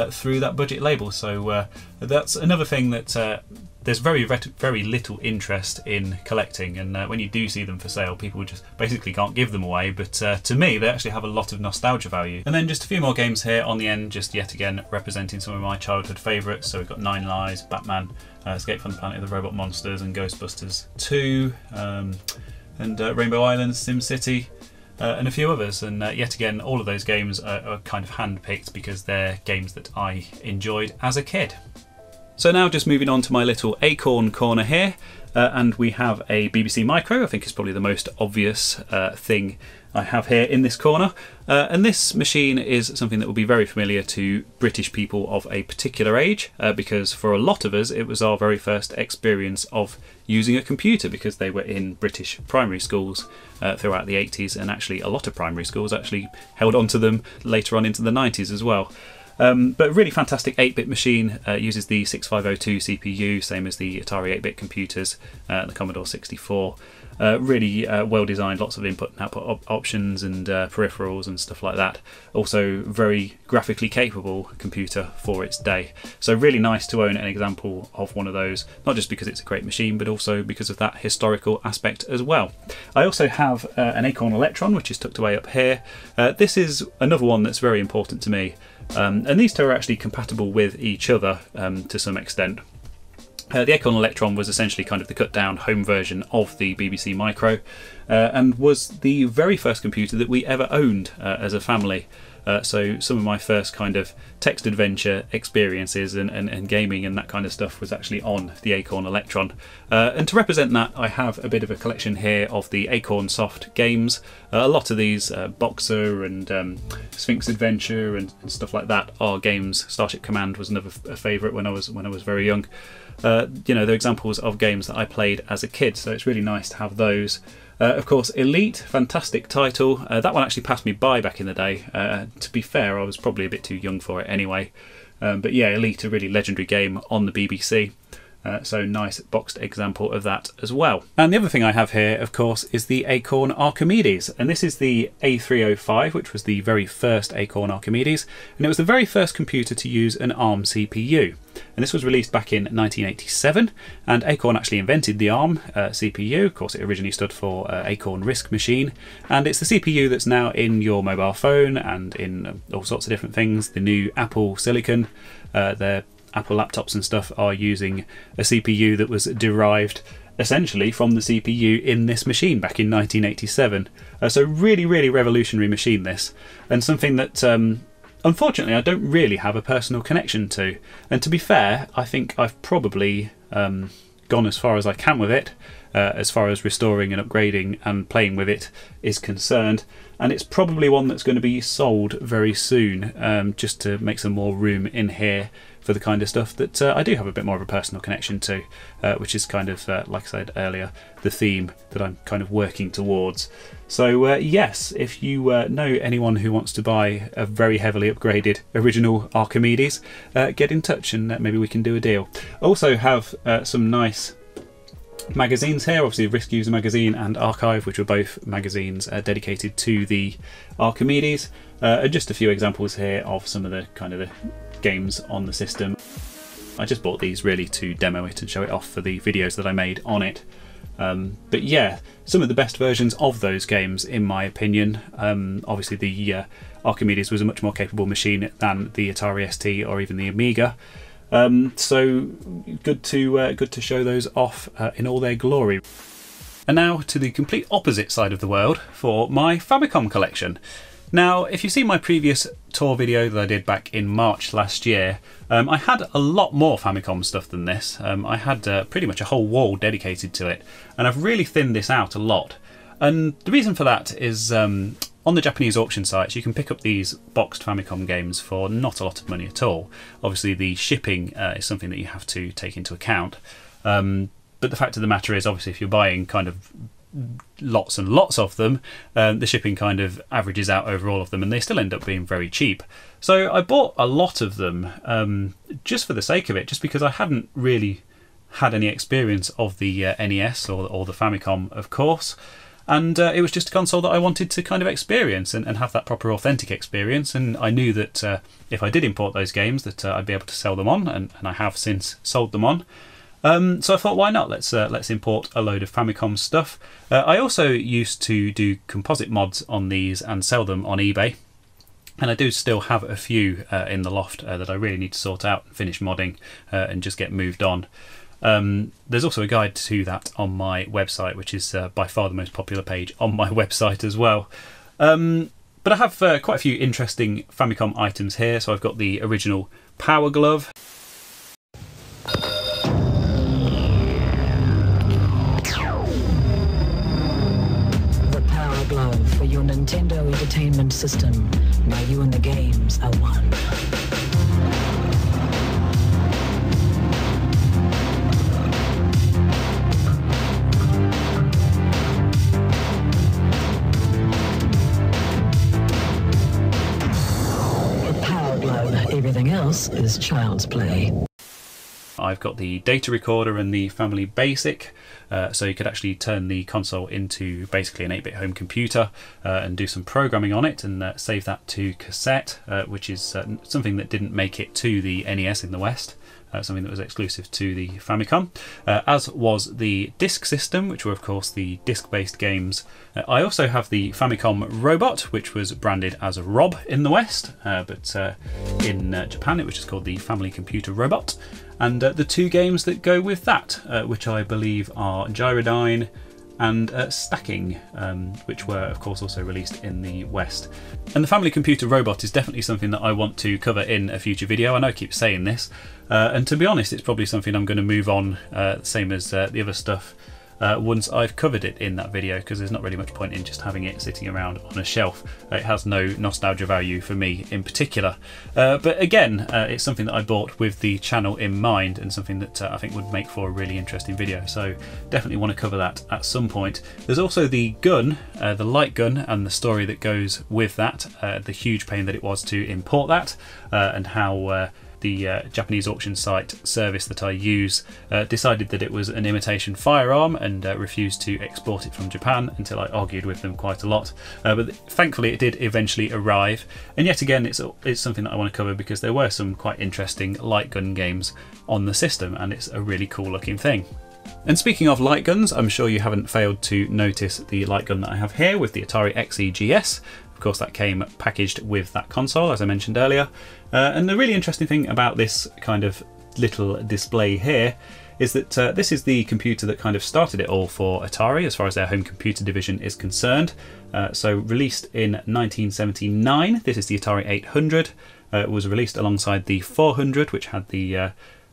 through that budget label, so that's another thing that there's very very little interest in collecting, and uh, when you do see them for sale, people just basically can't give them away. But uh, to me, they actually have a lot of nostalgia value. And then just a few more games here on the end, just yet again representing some of my childhood favourites. So we've got Nine Lives, Batman, uh, Escape from the Planet of the Robot Monsters, and Ghostbusters 2, um, and uh, Rainbow Island, Sim City. Uh, and a few others. And uh, yet again, all of those games are, are kind of hand-picked because they're games that I enjoyed as a kid. So now just moving on to my little acorn corner here, uh, and we have a BBC Micro. I think it's probably the most obvious uh, thing I have here in this corner. Uh, and this machine is something that will be very familiar to British people of a particular age, uh, because for a lot of us, it was our very first experience of using a computer because they were in British primary schools uh, throughout the 80s, and actually, a lot of primary schools actually held on to them later on into the 90s as well. Um, but really fantastic 8-bit machine, uh, uses the 6502 CPU, same as the Atari 8-bit computers, uh, the Commodore 64. Uh, really uh, well designed, lots of input and output op options and uh, peripherals and stuff like that. Also, very graphically capable computer for its day. So, really nice to own an example of one of those, not just because it's a great machine, but also because of that historical aspect as well. I also have uh, an Acorn Electron, which is tucked away up here. This is another one that's very important to me. Um, and these two are actually compatible with each other um, to some extent. Uh, the Acorn Electron was essentially kind of the cut down home version of the BBC Micro uh, and was the very first computer that we ever owned uh, as a family. Uh, so some of my first kind of text adventure experiences and, and, and, gaming and that kind of stuff was actually on the Acorn Electron. Uh, and to represent that, I have a bit of a collection here of the Acornsoft games. Uh, a lot of these, uh, Boxer and um, Sphinx Adventure and, and, stuff like that, are games. Starship Command was another favourite when I was when I was very young. Uh, you know, they're examples of games that I played as a kid, so it's really nice to have those. Uh, of course, Elite, fantastic title. Uh, that one actually passed me by back in the day. Uh, to be fair, I was probably a bit too young for it anyway. Um, but yeah, Elite, a really legendary game on the BBC. Uh, so nice boxed example of that as well. And the other thing I have here, of course, is the Acorn Archimedes. And this is the A305, which was the very first Acorn Archimedes. And it was the very first computer to use an ARM CPU. And this was released back in 1987. And Acorn actually invented the ARM uh, CPU. Of course, it originally stood for uh, Acorn RISC Machine. And it's the CPU that's now in your mobile phone and in um, all sorts of different things. The new Apple Silicon, uh, Apple laptops and stuff are using a CPU that was derived essentially from the CPU in this machine back in 1987. Uh, so, really, really revolutionary machine, this, and something that um, unfortunately I don't really have a personal connection to. And to be fair, I think I've probably um, gone as far as I can with it. Uh, as far as restoring and upgrading and playing with it is concerned. And it's probably one that's going to be sold very soon, um, just to make some more room in here for the kind of stuff that uh, I do have a bit more of a personal connection to, uh, which is kind of, uh, like I said earlier, the theme that I'm kind of working towards. So, uh, yes, if you uh, know anyone who wants to buy a very heavily upgraded original Archimedes, uh, get in touch and maybe we can do a deal. Also, have some nice magazines here obviously RISC User Magazine and Archive, which were both magazines uh, dedicated to the Archimedes. Uh, and just a few examples here of some of the kind of the games on the system. I just bought these really to demo it and show it off for the videos that I made on it. Um, but yeah, some of the best versions of those games, in my opinion. Um, obviously, the uh, Archimedes was a much more capable machine than the Atari ST or even the Amiga. Um, so good to uh, good to show those off uh, in all their glory. And now to the complete opposite side of the world for my Famicom collection. Now, if you see my previous tour video that I did back in March last year, um, I had a lot more Famicom stuff than this. Um, I had uh, pretty much a whole wall dedicated to it, and I've really thinned this out a lot. And the reason for that is um, on the Japanese auction sites, you can pick up these boxed Famicom games for not a lot of money at all. Obviously, the shipping uh, is something that you have to take into account. Um, but the fact of the matter is, obviously, if you're buying kind of lots and lots of them, um, the shipping kind of averages out over all of them, and they still end up being very cheap. So I bought a lot of them um, just for the sake of it, just because I hadn't really had any experience of the uh, NES or, or the Famicom, of course. And uh, it was just a console that I wanted to kind of experience and, and have that proper authentic experience. And I knew that uh, if I did import those games, that uh, I'd be able to sell them on, and, and I have since sold them on. Um, so I thought, why not? Let's uh, let's import a load of Famicom stuff. Uh, I also used to do composite mods on these and sell them on eBay. And I do still have a few uh, in the loft uh, that I really need to sort out and finish modding uh, and just get moved on. Um, there's also a guide to that on my website, which is uh, by far the most popular page on my website as well. Um, but I have quite a few interesting Famicom items here. So I've got the original Power Glove. Nintendo Entertainment System. Now you and the games are one. Power Glove. Everything else is child's play. I've got the data recorder and the family basic. Uh, so you could actually turn the console into basically an 8-bit home computer uh, and do some programming on it and uh, save that to cassette, uh, which is uh, something that didn't make it to the NES in the West. Uh, something that was exclusive to the Famicom, uh, as was the disk system, which were, of course, the disk based games. Uh, I also have the Famicom Robot, which was branded as a Rob in the West, but in Japan it was just called the Family Computer Robot and uh, the two games that go with that, uh, which I believe are Gyromite and uh, Stacking, um, which were, of course, also released in the West. And the Family Computer Robot is definitely something that I want to cover in a future video. I know I keep saying this, uh, and to be honest, it's probably something I'm going to move on, uh, same as uh, the other stuff. Uh, once I've covered it in that video because there's not really much point in just having it sitting around on a shelf. It has no nostalgia value for me in particular. Uh, but again, uh, it's something that I bought with the channel in mind and something that uh, I think would make for a really interesting video. So definitely want to cover that at some point. There's also the gun, uh, the light gun, and the story that goes with that, uh, the huge pain that it was to import that, and how the uh, Japanese auction site service that I use uh, decided that it was an imitation firearm and uh, refused to export it from Japan until I argued with them quite a lot. Uh, but thankfully, it did eventually arrive. And yet again, it's it's something that I want to cover because there were some quite interesting light gun games on the system, and it's a really cool looking thing. And speaking of light guns, I'm sure you haven't failed to notice the light gun that I have here with the Atari XEGS. Of course, that came packaged with that console, as I mentioned earlier. Uh, and the really interesting thing about this kind of little display here is that uh, this is the computer that kind of started it all for Atari as far as their home computer division is concerned. Uh, so, released in 1979, this is the Atari 800. Uh, it was released alongside the 400, which had the uh,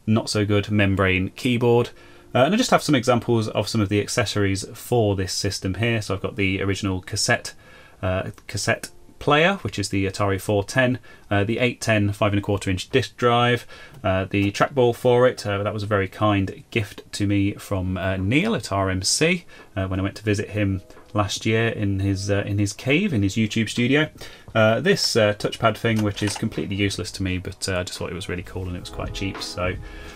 not so good membrane keyboard. Uh, and I just have some examples of some of the accessories for this system here. So I've got the original cassette uh, cassette player, which is the Atari 410, uh, the 810 five and a quarter inch disc drive, uh, the trackball for it. Uh, that was a very kind gift to me from uh, Neil at RMC uh, when I went to visit him last year in his in his cave in his YouTube studio. this touchpad thing, which is completely useless to me, but I just thought it was really cool and it was quite cheap. So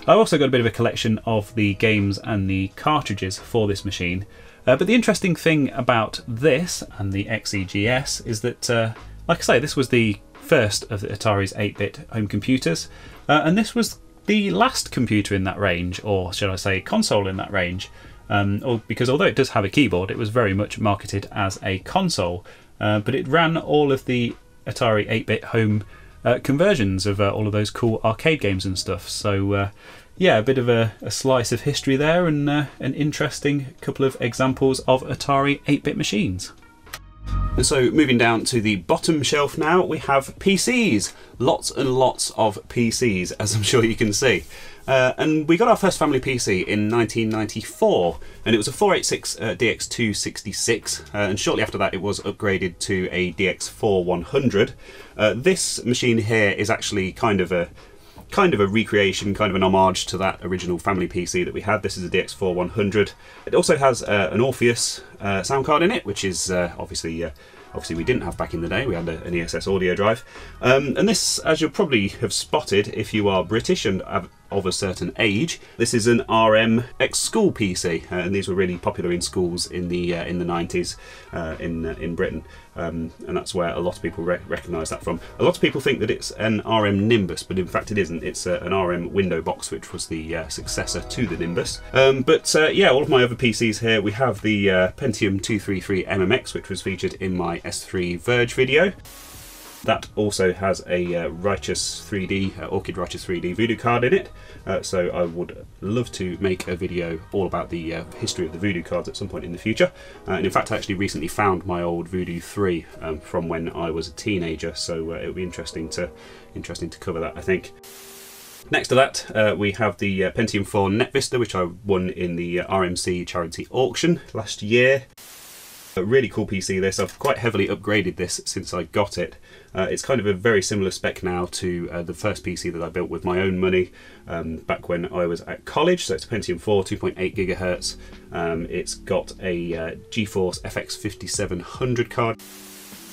I've also got a bit of a collection of the games and the cartridges for this machine. Uh, but the interesting thing about this and the XEGS is that, uh, like I say, this was the first of Atari's 8 bit home computers, uh, and this was the last computer in that range, or should I say, console in that range. Um, or, because although it does have a keyboard, it was very much marketed as a console, uh, but it ran all of the Atari 8 bit home uh, conversions of uh, all of those cool arcade games and stuff. So yeah, a bit of a, a slice of history there and uh, an interesting couple of examples of Atari 8 bit machines. And so, moving down to the bottom shelf now, we have PCs. Lots and lots of PCs, as I'm sure you can see. Uh, and we got our first family PC in 1994, and it was a 486 uh, DX266. Uh, and shortly after that, it was upgraded to a DX4 100. Uh, this machine here is actually kind of a kind of a recreation, kind of an homage to that original family PC that we had. This is a DX4 100. It also has uh, an Orpheus uh, sound card in it, which is uh, obviously uh, obviously we didn't have back in the day. We had a, an ESS AudioDrive, um, and this, as you'll probably have spotted if you are British and of a certain age. This is an RM ex school PC, uh, and these were really popular in schools in the uh, in the 90s uh, in uh, in Britain, um, and that's where a lot of people re- recognise that from. A lot of people think that it's an RM Nimbus, but in fact it isn't. It's uh, an RM window box, which was the uh, successor to the Nimbus. Um, but yeah, all of my other PCs here, we have the Pentium 233 MMX, which was featured in my S3 ViRGE video. That also has a uh, Righteous 3D, uh, Orchid Righteous 3D Voodoo card in it. Uh, so I would love to make a video all about the uh, history of the Voodoo cards at some point in the future. Uh, and in fact, I actually recently found my old Voodoo 3 um, from when I was a teenager. So uh, it would be interesting to interesting to cover that, I think. Next to that, uh, we have the uh, Pentium 4 NetVista, which I won in the uh, RMC charity auction last year. A really cool PC this. I've quite heavily upgraded this since I got it. Uh, it's kind of a very similar spec now to uh, the first PC that I built with my own money um, back when I was at college. So it's a Pentium 4, 2.8 gigahertz. Um, it's got a uh, GeForce FX 5700 card.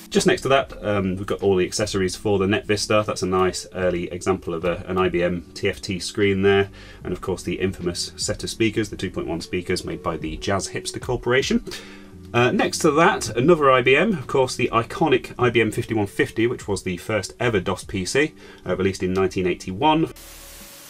Just next to that, um, we've got all the accessories for the NetVista. That's a nice early example of a, an IBM TFT screen there. And of course, the infamous set of speakers, the 2.1 speakers made by the Jazz Hipster Corporation. Uh, next to that, another IBM, of course, the iconic IBM 5150, which was the first ever DOS PC, uh, released in 1981.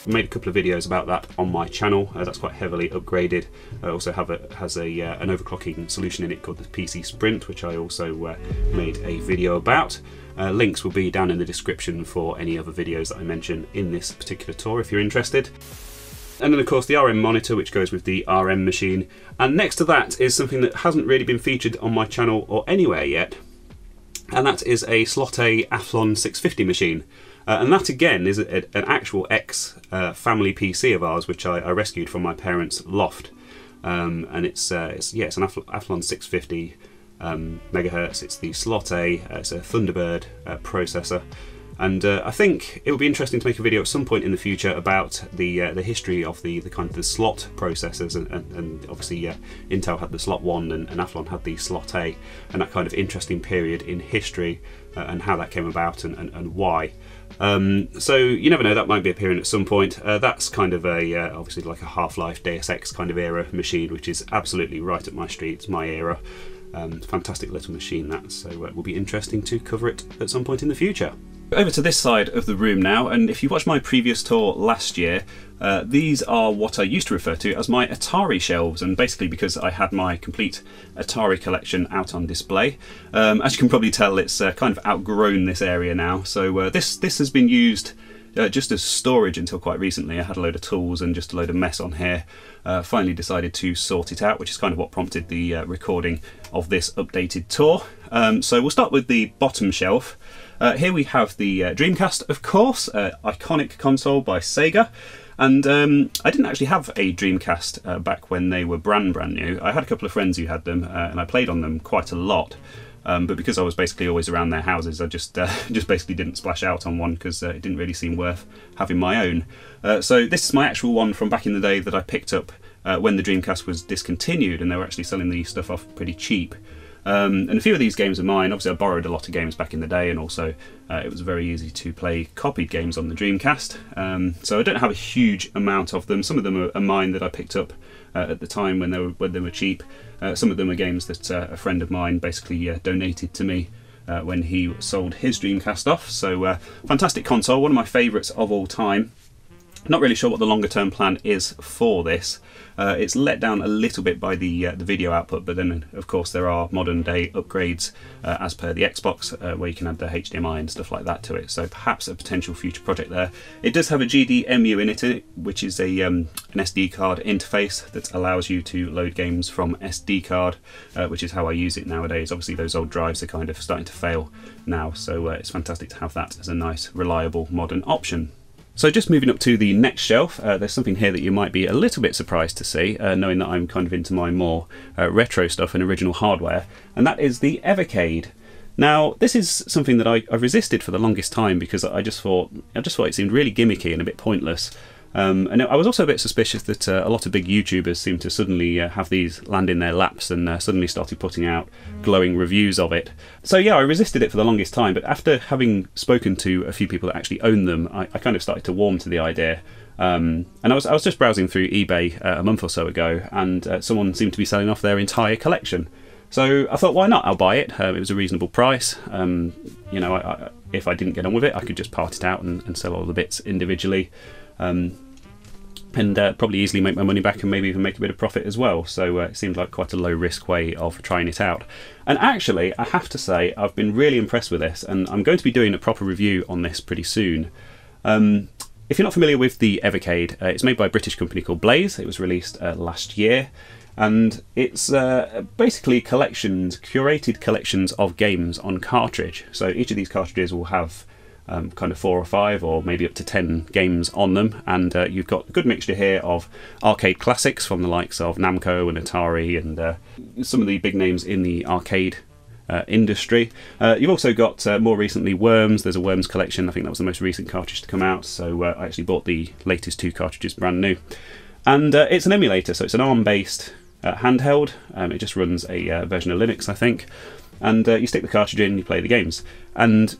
I made a couple of videos about that on my channel. Uh, that's quite heavily upgraded. I also have a has a uh, an overclocking solution in it called the PC Sprint, which I also uh, made a video about. Uh, links will be down in the description for any other videos that I mention in this particular tour if you're interested. And then, of course, the RM monitor, which goes with the RM machine. And next to that is something that hasn't really been featured on my channel or anywhere yet, and that is a Slot A Athlon 650 machine. Uh, and that again is a, an actual ex uh, family PC of ours, which I, I, rescued from my parents' loft. um, and it's uh, it's yeah it's an Athlon 650 um, megahertz. It's the Slot A. Uh, it's a Thunderbird uh, processor. And uh, I think it would be interesting to make a video at some point in the future about the uh, the history of the, the kind of the slot processors, and, and, and obviously uh, Intel had the slot one, and, and, Athlon had the slot A, and that kind of interesting period in history, uh, and how that came about, and, and, and why. Um, so you never know, that might be appearing at some point. Uh, that's kind of a uh, obviously like a Half-Life, Deus Ex kind of era machine, which is absolutely right up my street. My era. Um, fantastic little machine that, so it will be interesting to cover it at some point in the future. Over to this side of the room now, and if you watched my previous tour last year, uh, these are what I used to refer to as my Atari shelves, and basically because I had my complete Atari collection out on display. Um, as you can probably tell, it's uh, kind of outgrown this area now, so uh, this, this has been used uh, just as storage until quite recently. I had a load of tools and just a load of mess on here. Uh, finally decided to sort it out, which is kind of what prompted the uh, recording of this updated tour. Um, so we'll start with the bottom shelf. Uh, here we have the uh, Dreamcast, of course, uh, iconic console by Sega. And um, I didn't actually have a Dreamcast uh, back when they were brand brand new. I had a couple of friends who had them, uh, and I played on them quite a lot. Um, but because I was basically always around their houses, I just uh, just basically didn't splash out on one because it didn't really seem worth having my own. so this is my actual one from back in the day that I picked up when the Dreamcast was discontinued, and they were actually selling the stuff off pretty cheap. Um, and a few of these games are mine. Obviously, I borrowed a lot of games back in the day, and also uh, it was very easy to play copied games on the Dreamcast. Um, so I don't have a huge amount of them. Some of them are, are mine that I picked up uh, at the time when they were when they were cheap. Uh, some of them are games that uh, a friend of mine basically uh, donated to me. Uh, when he sold his Dreamcast off. So, fantastic console, one of my favourites of all time. Not really sure what the longer term plan is for this. Uh, it's let down a little bit by the uh, the video output, but then of course there are modern day upgrades uh, as per the Xbox, uh, where you can add the HDMI and stuff like that to it. So perhaps a potential future project there. It does have a GDEMU in it, which is a um, an SD card interface that allows you to load games from SD card, uh, which is how I use it nowadays. Obviously, those old drives are kind of starting to fail now, so uh, it's fantastic to have that as a nice, reliable, modern option. So just moving up to the next shelf, uh, there's something here that you might be a little bit surprised to see, uh, knowing that I'm kind of into my more uh, retro stuff and original hardware, and that is the Evercade. Now, this is something that I, I resisted for the longest time because I just thought I just thought it seemed really gimmicky and a bit pointless. Um, and I was also a bit suspicious that uh, a lot of big YouTubers seemed to suddenly uh, have these land in their laps and uh, suddenly started putting out glowing reviews of it. So yeah, I resisted it for the longest time, but after having spoken to a few people that actually own them, I, I kind of started to warm to the idea. Um, and I was I was just browsing through eBay uh, a month or so ago, and uh, someone seemed to be selling off their entire collection. So I thought, why not? I'll buy it. Um, it was a reasonable price. Um, you know, I, I, if I didn't get on with it, I could just part it out and, and sell all the bits individually. Um, and uh, probably easily make my money back and maybe even make a bit of profit as well. So uh, it seemed like quite a low risk way of trying it out. And actually, I have to say, I've been really impressed with this, and I'm going to be doing a proper review on this pretty soon. Um, if you're not familiar with the Evercade, uh, it's made by a British company called Blaze. It was released uh, last year, and it's uh, basically collections, curated collections of games on cartridge. So each of these cartridges will have um, kind of four or five or maybe up to ten games on them. And uh, you've got a good mixture here of arcade classics from the likes of Namco and Atari and uh, some of the big names in the arcade uh, industry. Uh, you've also got uh, more recently Worms. There's a Worms collection. I think that was the most recent cartridge to come out. So uh, I actually bought the latest two cartridges brand new. And uh, it's an emulator, so it's an ARM based uh, handheld. Um, it just runs a version of Linux, I think. And you stick the cartridge in, you play the games. And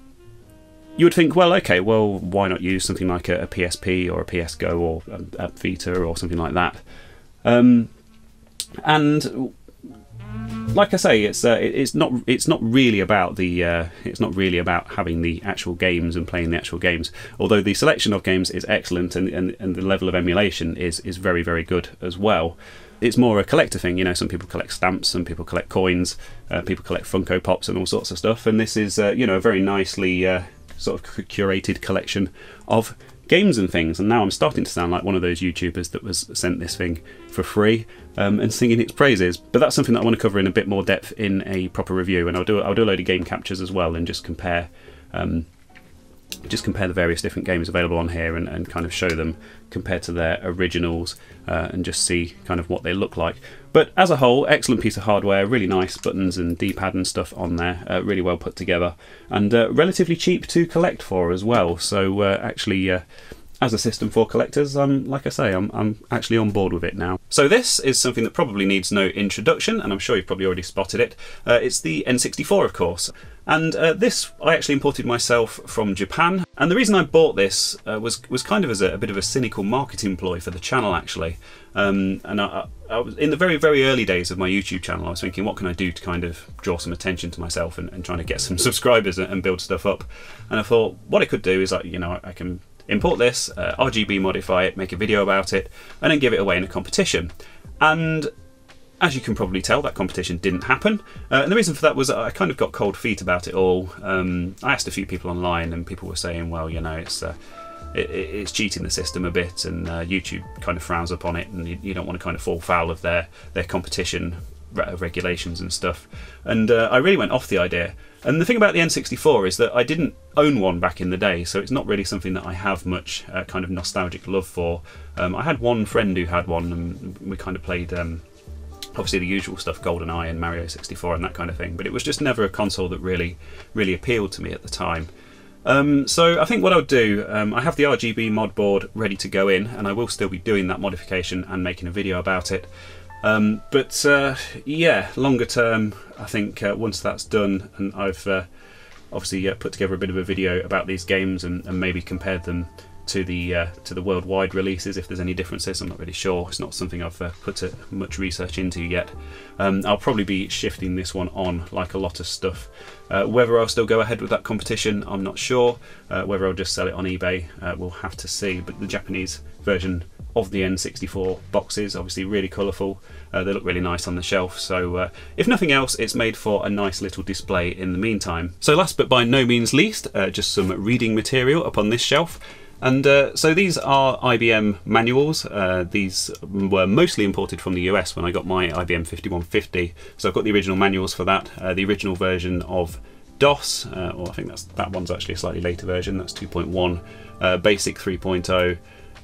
you would think, well, okay, well, why not use something like a, a PSP or a PSP Go or a, a Vita or something like that? Um, and like I say, it's uh, it's not it's not really about the uh, it's not really about having the actual games and playing the actual games. Although the selection of games is excellent and, and, and the level of emulation is is very very good as well. It's more a collector thing, you know. Some people collect stamps, some people collect coins, uh, people collect Funko Pops and all sorts of stuff. And this is uh, you know a very nicely uh, sort of curated collection of games and things. And now I'm starting to sound like one of those YouTubers that was sent this thing for free um, and singing its praises. But that's something that I want to cover in a bit more depth in a proper review. And I'll do I'll do a load of game captures as well and just compare. Um, just compare the various different games available on here and, and kind of show them compared to their originals uh, and just see kind of what they look like. But as a whole, excellent piece of hardware, really nice buttons and D-pad and stuff on there, uh, really well put together, and uh, relatively cheap to collect for as well. So uh, actually uh, as a system for collectors, I'm like I say, I'm, I'm actually on board with it now. So this is something that probably needs no introduction, and I'm sure you've probably already spotted it. Uh, it's the N64, of course. And uh, this I actually imported myself from Japan. And the reason I bought this uh, was was kind of as a, a, bit of a cynical marketing ploy for the channel, actually. Um, and I, I, was in the very very early days of my YouTube channel. I was thinking, what can I do to kind of draw some attention to myself and, and trying to get some subscribers and, and, build stuff up. And I thought, what I could do is, like, you know, I can import this, uh, RGB modify it, make a video about it, and then give it away in a competition. And as you can probably tell, that competition didn't happen. Uh, and the reason for that was I kind of got cold feet about it all. Um, I asked a few people online, and people were saying, well, you know, it's. Uh, it, it's cheating the system a bit, and uh, YouTube kind of frowns upon it, and you, you, don't want to kind of fall foul of their their competition regulations and stuff. And uh, I really went off the idea. And the thing about the N64 is that I didn't own one back in the day, so it's not really something that I have much uh, kind of nostalgic love for. Um, I had one friend who had one, and we kind of played. Um, obviously the usual stuff goldeneye and mario 64 and that kind of thing but it was just never a console that really really appealed to me at the time um, so I think what I'll do, um, I have the RGB mod board ready to go in, and I will still be doing that modification and making a video about it. Um, but uh, yeah, longer term, I think uh, once that's done and I've uh, obviously uh, put together a bit of a video about these games and, and maybe compared them to the uh, to the worldwide releases if there's any differences. I'm not really sure. It's not something I've uh, put much research into yet. Um, I'll probably be shifting this one on like a lot of stuff. whether I'll still go ahead with that competition, I'm not sure. whether I'll just sell it on eBay, we'll have to see. But the Japanese version of the N64 boxes. Obviously, really colourful. Uh, they look really nice on the shelf. So, uh, if nothing else, it's made for a nice little display in the meantime. So, last but by no means least, uh, just some reading material up on this shelf. And uh, so these are IBM manuals. Uh, these were mostly imported from the US when I got my IBM 5150. So I've got the original manuals for that, uh, the original version of DOS, or I think that's that one's actually a slightly later version. That's 2.1, Basic 3.0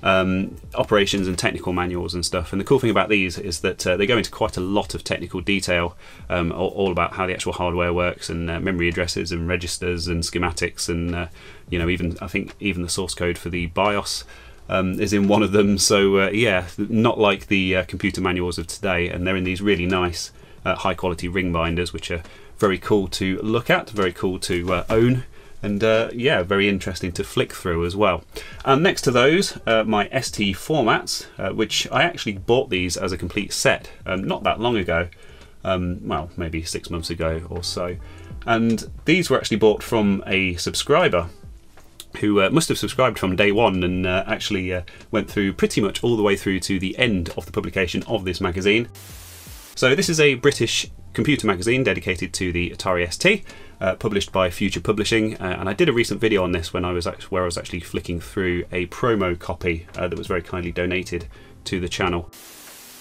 um, operations and technical manuals and stuff. And the cool thing about these is that uh, they go into quite a lot of technical detail, um, all, all, about how the actual hardware works and uh, memory addresses and registers and schematics and uh, you know even I think even the source code for the BIOS. Um, is in one of them, so uh, yeah, not like the uh, computer manuals of today, and they're in these really nice, uh, high quality ring binders, which are very cool to look at, very cool to own and uh, yeah, very interesting to flick through as well. And next to those, uh, my ST formats, uh, which I actually bought these as a complete set um, not that long ago, um, well, maybe six months ago or so. And these were actually bought from a subscriber who uh, must have subscribed from day one and uh, actually uh, went through pretty much all the way through to the end of the publication of this magazine. So, this is a British computer magazine dedicated to the Atari ST uh, published by Future Publishing, uh, and I did a recent video on this when I was where I was actually flicking through a promo copy uh, that was very kindly donated to the channel.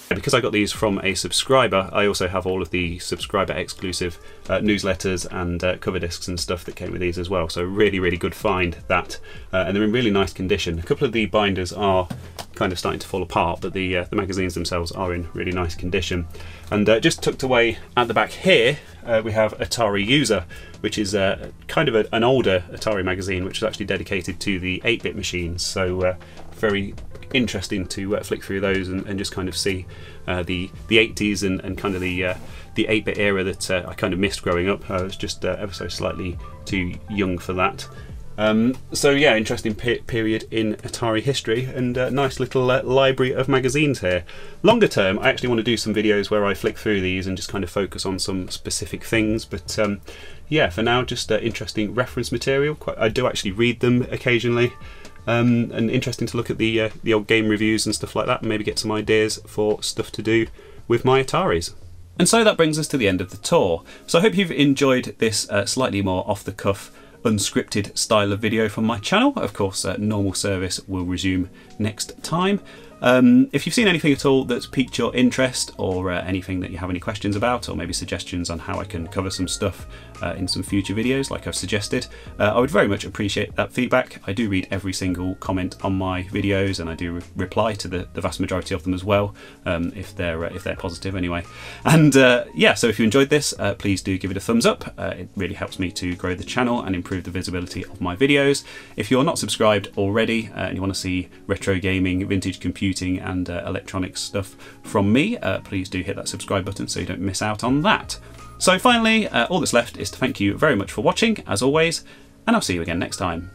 Because I got these from a subscriber, I also have all of the subscriber exclusive uh, newsletters and uh, cover discs and stuff that came with these as well. So really, really good find that, uh, and they're in really nice condition. A couple of the binders are kind of starting to fall apart, but the uh, the magazines themselves are in really nice condition. And uh, just tucked away at the back here, uh, we have Atari User, which is kind of a, an older Atari magazine, which is actually dedicated to the 8-bit machines. So very interesting to uh, flick through those and, and, just kind of see uh, the the 80s and, and kind of the uh, the 8-bit era that uh, I kind of missed growing up. I was just uh, ever so slightly too young for that. Um, so yeah, interesting pe- period in Atari history, and a nice little uh, library of magazines here. Longer term, I actually want to do some videos where I flick through these and just kind of focus on some specific things. But um, yeah, for now, just interesting reference material. Quite, I do actually read them occasionally. Um, and interesting to look at the uh, the old game reviews and stuff like that, and maybe get some ideas for stuff to do with my Ataris. And so that brings us to the end of the tour. So I hope you've enjoyed this uh, slightly more off the cuff, unscripted style of video from my channel. Of course, uh, normal service will resume next time. Um, if you've seen anything at all that's piqued your interest, or uh, anything that you have any questions about, or maybe suggestions on how I can cover some stuff uh, in some future videos, like I've suggested, uh, I would very much appreciate that feedback. I do read every single comment on my videos, and I do re- reply to the, the vast majority of them as well, um, if they're uh, if they're positive anyway. And uh, yeah, so if you enjoyed this, uh, please do give it a thumbs up. It really helps me to grow the channel and improve the visibility of my videos. If you're not subscribed already and you want to see retro gaming, vintage computing, and electronics stuff from me, please do hit that subscribe button so you don't miss out on that. So finally, uh, all that's left is to thank you very much for watching, as always, and I'll see you again next time.